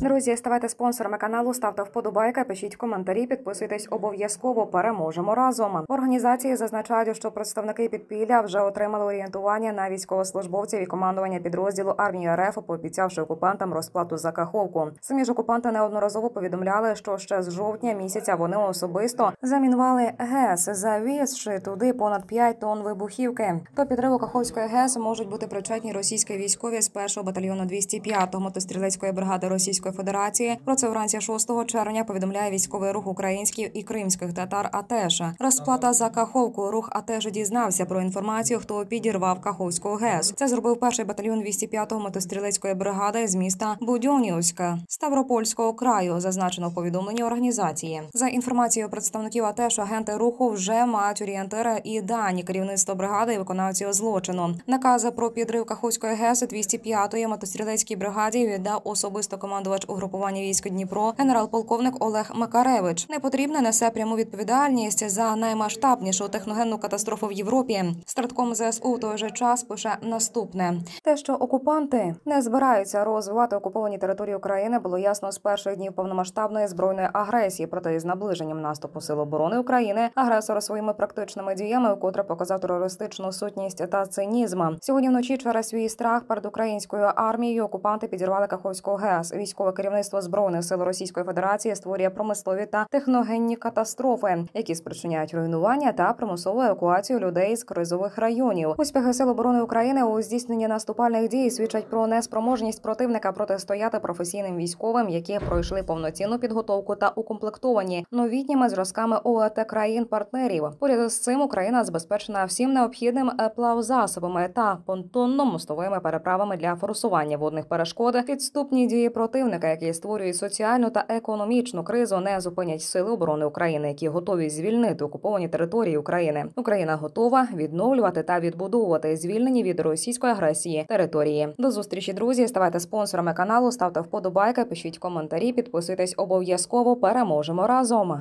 Друзі, ставайте спонсорами каналу, ставте вподобайки, пишіть коментарі, підписуйтесь обов'язково. Переможемо разом. Організації зазначають, що представники підпілля вже отримали орієнтування на військовослужбовців і командування підрозділу армії РФ, пообіцявши окупантам розплату за каховку. Самі ж окупанти неодноразово повідомляли, що ще з жовтня місяця вони особисто замінували ГЕС, завізши туди понад 5 тонн вибухівки. До підриву Каховської ГЕС можуть бути причетні російські військові з першого батальйону 205-го мотострілецької бригади Російської Федерації. Про це вранці 6 червня повідомляє військовий рух українських і кримських татар. АТЕШ. розплата за Каховку. Рух АТЕШ дізнався про інформацію, хто підірвав Каховську ГЕС. Це зробив перший батальйон 205-го мотострілецької бригади з міста Будьонівська Ставропольського краю. Зазначено в повідомленні організації. За інформацією представників АТЕШ, агенти руху вже мають орієнтири і дані керівництва бригади і виконавців злочину. Накази про підрив Каховської ГЕС 205-ї мотострілецькій бригаді віддав особисто командувач угрупування військ Дніпро, генерал-полковник Олег Макаревич. Непотрібне несе пряму відповідальність за наймасштабнішу техногенну катастрофу в Європі. Стратком ЗСУ в той же час пише наступне: те, що окупанти не збираються розвивати окуповані території України, було ясно з перших днів повномасштабної збройної агресії. Проте з наближенням наступу сил оборони України агресор своїми практичними діями вкотре показав терористичну сутність та цинізм. Сьогодні вночі через свій страх перед українською армією окупанти підірвали Каховську ГЕС. Військове керівництво збройних сил Російської Федерації створює промислові та техногенні катастрофи, які спричиняють руйнування та примусову евакуацію людей з кризових районів. Успіхи сил оборони України у здійсненні наступальних дій свідчать про неспроможність противника протистояти професійним військовим, які пройшли повноцінну підготовку та укомплектовані новітніми зразками ОАТ країн партнерів. Поряд з цим Україна забезпечена всім необхідним плавзасобами та понтонно-мостовими переправами для форсування водних перешкод. Підступні дії противника, які створює соціальну та економічну кризу, не зупинять сили оборони України, які готові звільнити окуповані території України. Україна готова відновлювати та відбудовувати звільнені від російської агресії території. До зустрічі, друзі. Ставайте спонсорами каналу, ставте вподобайки, пишіть коментарі, підписуйтесь обов'язково. Переможемо разом.